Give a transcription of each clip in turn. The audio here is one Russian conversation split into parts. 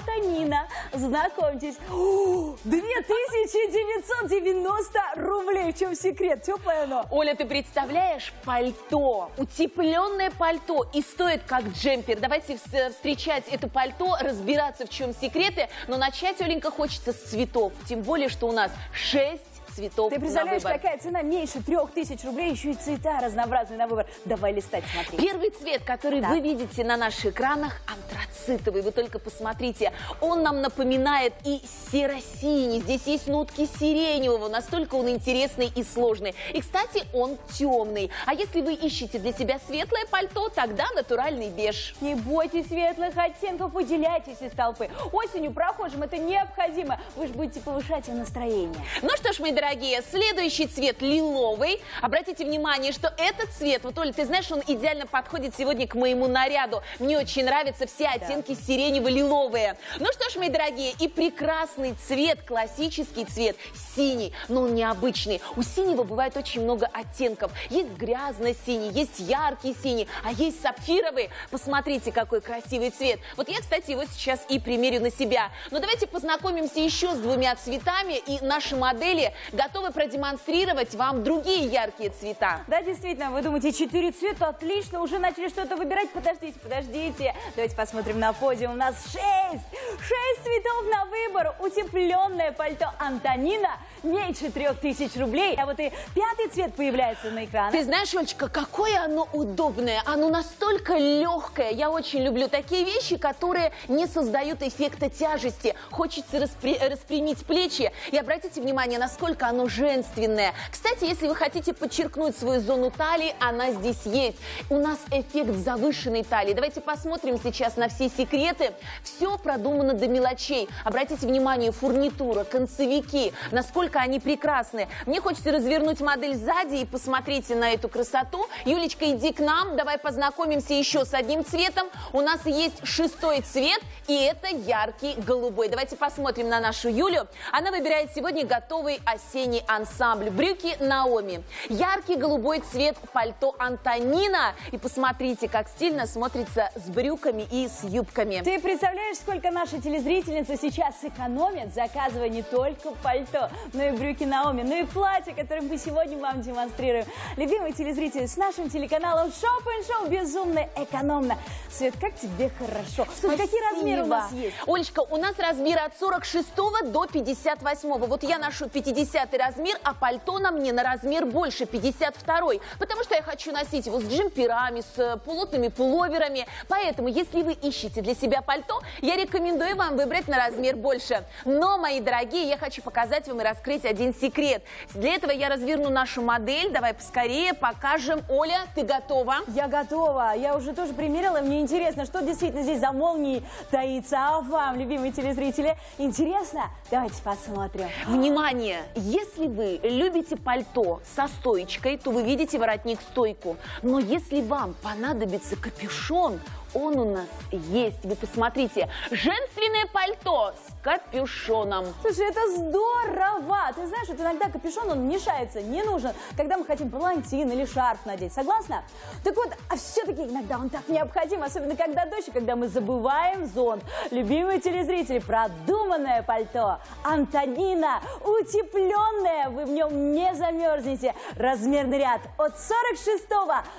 Антонина. Знакомьтесь. О, 2990 рублей. В чем секрет? Теплое оно. Оля, ты представляешь, пальто, утепленное пальто и стоит как джемпер. Давайте вс- встречать это пальто, разбираться, в чем секреты. Но начать, Оленька, хочется с цветов. Тем более, что у нас 6 цветов Ты представляешь, какая цена меньше трех тысяч рублей, еще и цвета разнообразные на выбор. Давай листать, смотри. Первый цвет, который Так. вы видите на наших экранах, антрацитовый. Вы только посмотрите. Он нам напоминает и серо-синий. Здесь есть нотки сиреневого. Настолько он интересный и сложный. И, кстати, он темный. А если вы ищете для себя светлое пальто, тогда натуральный беж. Не бойтесь светлых оттенков, выделяйтесь из толпы. Осенью прохожим это необходимо. Вы же будете повышать им настроение. Ну что ж, мои дорогие, следующий цвет лиловый. Обратите внимание, что этот цвет, вот, Оля, ты знаешь, он идеально подходит сегодня к моему наряду. Мне очень нравятся все оттенки сиренево-лиловые. Ну что ж, мои дорогие, и прекрасный цвет, классический цвет, синий, но он необычный. У синего бывает очень много оттенков. Есть грязно-синий, есть яркий синий, а есть сапфировый. Посмотрите, какой красивый цвет. Вот я, кстати, его сейчас и примерю на себя. Но давайте познакомимся еще с двумя цветами, и наши модели готовы продемонстрировать вам другие яркие цвета. Да, действительно, вы думаете, четыре цвета, отлично, уже начали что-то выбирать? Подождите, подождите. Давайте посмотрим на подиум. У нас шесть, шесть цветов на выбор. Утепленное пальто Антонина меньше трех тысяч рублей. А вот и пятый цвет появляется на экранах. Ты знаешь, Олечка, какое оно удобное, оно настолько легкое. Я очень люблю такие вещи, которые не создают эффекта тяжести. Хочется распри- распрямить плечи. И обратите внимание, насколько оно женственное. Кстати, если вы хотите подчеркнуть свою зону талии, она здесь есть. У нас эффект завышенной талии. Давайте посмотрим сейчас на все секреты. Все продумано до мелочей. Обратите внимание, фурнитура, концевики, насколько они прекрасны. Мне хочется развернуть модель сзади и посмотрите на эту красоту. Юлечка, иди к нам, давай познакомимся еще с одним цветом. У нас есть шестой цвет, и это яркий голубой. Давайте посмотрим на нашу Юлю. Она выбирает сегодня готовый осенний ансамбль. Брюки Наоми. Яркий голубой цвет пальто Антонина. И посмотрите, как стильно смотрится с брюками и с юбками. Ты представляешь, сколько наши телезрительницы сейчас сэкономят, заказывая не только пальто, но и брюки Наоми, но и платье, которое мы сегодня вам демонстрируем. Любимые телезрители, с нашим телеканалом Шоп Шоу безумно экономно. Свет, как тебе хорошо. Слушай, какие размеры у нас есть? Олечка, у нас размеры от 46 до 58. Вот я ношу 50 размер, а пальто на мне на размер больше, 52. Потому что я хочу носить его с джемперами, с э, плотными пуловерами. Поэтому, если вы ищете для себя пальто, я рекомендую вам выбрать на размер больше. Но, мои дорогие, я хочу показать вам и раскрыть один секрет. Для этого я разверну нашу модель. Давай поскорее покажем. Оля, ты готова? Я готова. Я уже тоже примерила. Мне интересно, что действительно здесь за молнией таится. А вам, любимые телезрители, интересно? Давайте посмотрим. Внимание! Если вы любите пальто со стоечкой, то вы видите воротник-стойку. Но если вам понадобится капюшон, он у нас есть. Вы посмотрите, женственное пальто с капюшоном. Слушай, это здорово! Ты знаешь, вот иногда капюшон, он мешается, не нужен, когда мы хотим палантин или шарф надеть. Согласна? Так вот, а все-таки иногда он так необходим, особенно когда дождь, когда мы забываем зонт. Любимые телезрители, продуманное пальто. Антонина, утепленное, вы в нем не замерзнете. Размерный ряд от 46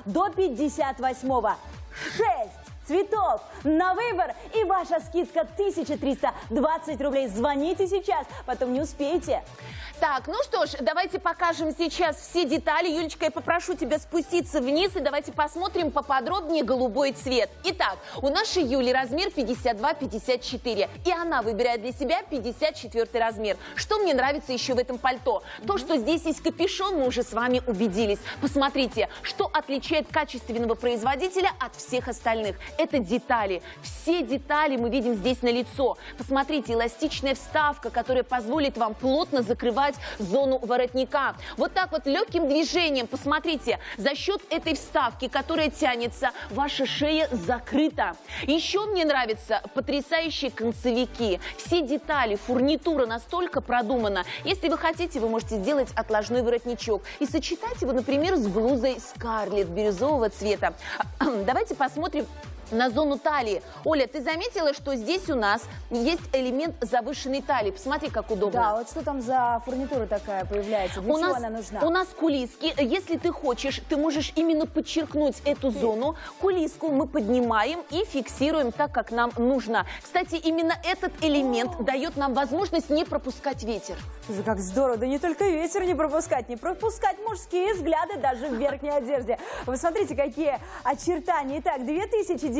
до 58. 6 цветов на выбор. И ваша скидка 1320 рублей. Звоните сейчас, потом не успеете. Так, ну что ж, давайте покажем сейчас все детали. Юлечка, я попрошу тебя спуститься вниз и давайте посмотрим поподробнее голубой цвет. Итак, у нашей Юли размер 52-54, и она выбирает для себя 54 размер. Что мне нравится еще в этом пальто? То, что здесь есть капюшон, мы уже с вами убедились. Посмотрите, что отличает качественного производителя от всех остальных. Это детали. Все детали мы видим здесь на лицо. Посмотрите, эластичная вставка, которая позволит вам плотно закрывать зону воротника. Вот так вот легким движением, посмотрите, за счет этой вставки, которая тянется, ваша шея закрыта. Еще мне нравятся потрясающие концевики. Все детали, фурнитура настолько продумана. Если вы хотите, вы можете сделать отложной воротничок и сочетать его, например, с блузой Скарлетт бирюзового цвета. Давайте посмотрим на зону талии. Оля, ты заметила, что здесь у нас есть элемент завышенной талии? Посмотри, как удобно. Да, вот что там за фурнитура такая появляется? Для у чего нас, она нужна? У нас кулиски. Если ты хочешь, ты можешь именно подчеркнуть эту зону. Кулиску мы поднимаем и фиксируем так, как нам нужно. Кстати, именно этот элемент дает нам возможность не пропускать ветер. Слушай, как здорово. Да не только ветер не пропускать, не пропускать мужские взгляды даже в верхней одежде. Вы смотрите, какие очертания. Итак,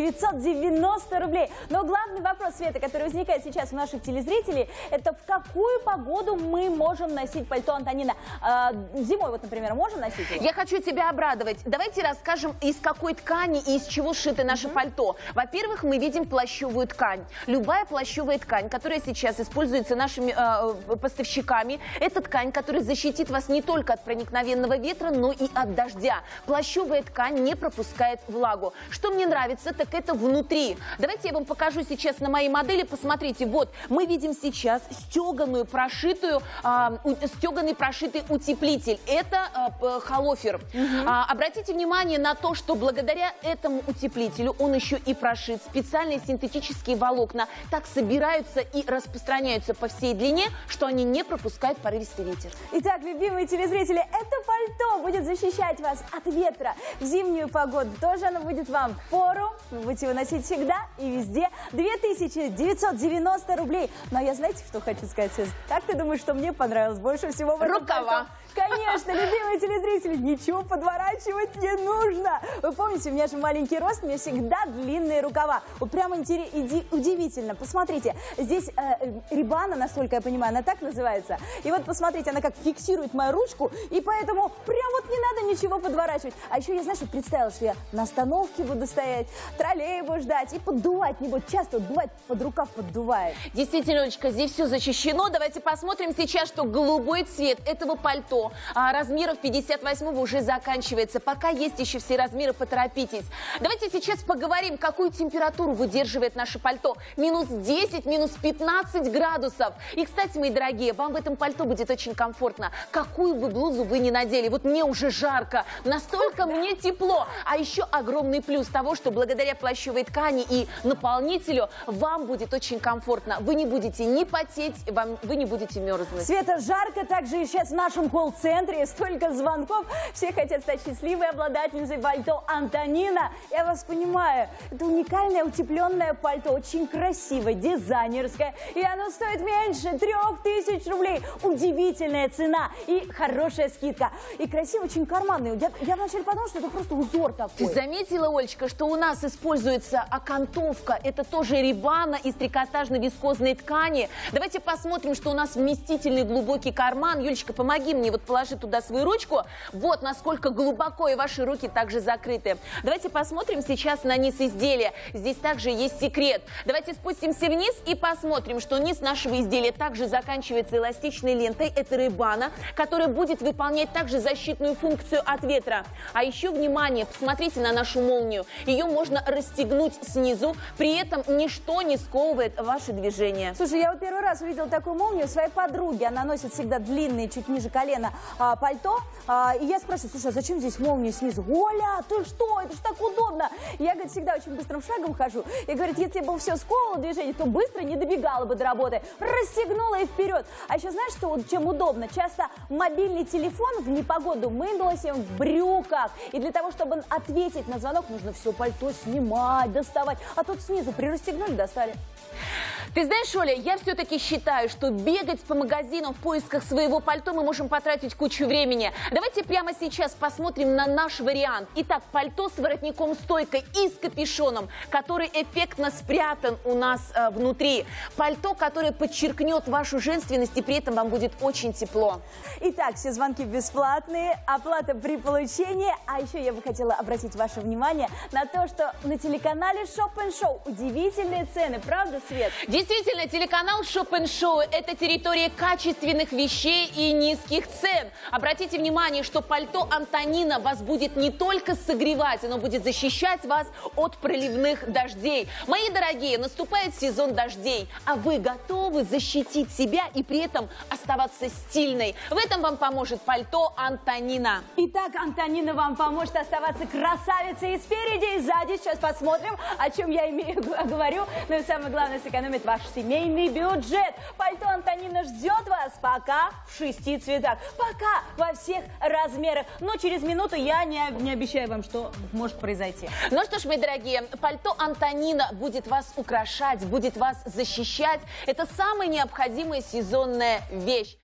2990 рублей. Но главный вопрос, Света, который возникает сейчас у наших телезрителей, это в какую погоду мы можем носить пальто Антонина? А, зимой, вот, например, можем носить его? Я хочу тебя обрадовать. Давайте расскажем, из какой ткани и из чего сшито наше пальто. Во-первых, мы видим плащевую ткань. Любая плащевая ткань, которая сейчас используется нашими э, поставщиками, это ткань, которая защитит вас не только от проникновенного ветра, но и от дождя. Плащевая ткань не пропускает влагу. Что мне нравится, так это внутри. Давайте я вам покажу сейчас на моей модели. Посмотрите, вот мы видим сейчас стеганую, прошитую, а, у- стеганый прошитый утеплитель. Это а, п- холофер. А, обратите внимание на то, что благодаря этому утеплителю он еще и прошит. Специальные синтетические волокна так собираются и распространяются по всей длине, что они не пропускают порывистый ветер. Итак, любимые телезрители, это пальто будет защищать вас от ветра в зимнюю погоду. Тоже оно будет вам в пору. Вы будете его носить всегда и везде. 2990 рублей. Но я знаете, что хочу сказать, Свет? Как ты думаешь, что мне понравилось больше всего в этом Рукава. пальто? Конечно, любимые телезрители, ничего подворачивать не нужно. Вы помните, у меня же маленький рост, у меня всегда длинные рукава. Вот интере- иди- удивительно. Посмотрите, здесь э, э, рибана, насколько я понимаю, она так называется. И вот посмотрите, она как фиксирует мою ручку, и поэтому прям вот не надо ничего подворачивать. А еще я, знаешь, вот представила, что я на остановке буду стоять, троллейбус ждать и поддувать не. Часто бывает под рукав поддувает. Действительно, Олечка, здесь все защищено. Давайте посмотрим сейчас, что голубой цвет этого пальто а, размеров 58 уже заканчивается. Пока есть еще все размеры, поторопитесь. Давайте сейчас поговорим, какую температуру выдерживает наше пальто. Минус 10, минус 15 градусов. И, кстати, мои дорогие, вам в этом пальто будет очень комфортно. Какую бы блузу вы ни надели, вот мне уже жарко, настолько мне тепло. А еще огромный плюс того, что благодаря плащевой ткани и наполнителю вам будет очень комфортно. Вы не будете ни потеть, вам, вы не будете мерзнуть. Света, жарко также и сейчас в нашем колл-центре. Столько звонков. Все хотят стать счастливой обладательницей пальто Антонина. Я вас понимаю. Это уникальное утепленное пальто. Очень красивое, дизайнерское. И оно стоит меньше трех тысяч рублей. Удивительная цена и хорошая скидка. И красиво, очень карманный. Я, я вначале подумала, что это просто узор Ты такой. заметила, Олечка, что у нас используется окантовка? Это тоже рибана из трикотажно-вискозной ткани. Давайте посмотрим, что у нас вместительный глубокий карман. Юлечка, помоги мне вот положи туда свою ручку. Вот насколько глубоко и ваши руки также закрыты. Давайте посмотрим сейчас на низ изделия. Здесь также есть секрет. Давайте спустимся вниз и посмотрим, что низ нашего изделия также заканчивается эластичной лентой. Это рыбана, которая будет выполнять также защитную функцию от ветра. А еще, внимание, посмотрите на нашу молнию. Ее можно расстегнуть снизу, при этом ничто не сковывает ваши движения. Слушай, я вот первый раз увидела такую молнию своей подруги. Она носит всегда длинные, чуть ниже колена а, пальто. А, и я спрашиваю, слушай, а зачем здесь молния снизу? Оля, ты что? Это же так удобно. Я, говорит, всегда очень быстрым шагом хожу. И говорит, если бы все сковывало движение, то быстро не добегала бы до работы. Расстегнула и вперед. А еще знаешь, что чем удобно? Часто мобильный телефон в непогоду мы носим в брюках. И для того, чтобы ответить на звонок, нужно все пальто снимать, доставать. А тут снизу прирастегнули, достали. Ты знаешь, Оля, я все-таки считаю, что бегать по магазинам в поисках своего пальто мы можем потратить кучу времени. Давайте прямо сейчас посмотрим на наш вариант. Итак, пальто с воротником стойкой и с капюшоном, который эффектно спрятан у нас э, внутри. Пальто, которое подчеркнет вашу женственность и при этом вам будет очень тепло. Итак, все звонки бесплатные, оплата при получении. А еще я бы хотела обратить ваше внимание на то, что на телеканале Shop Show удивительные цены, правда, Свет? Действительно, телеканал Шопен Шоу – это территория качественных вещей и низких цен. Обратите внимание, что пальто Антонина вас будет не только согревать, оно будет защищать вас от проливных дождей. Мои дорогие, наступает сезон дождей, а вы готовы защитить себя и при этом оставаться стильной? В этом вам поможет пальто Антонина. Итак, Антонина вам поможет оставаться красавицей и спереди, и сзади. Сейчас посмотрим, о чем я имею говорю. Ну самое главное, сэкономит ваш семейный бюджет. Пальто Антонина ждет вас пока в шести цветах. Пока во всех размерах. Но через минуту я не, не обещаю вам, что может произойти. Ну что ж, мои дорогие, пальто Антонина будет вас украшать, будет вас защищать. Это самая необходимая сезонная вещь.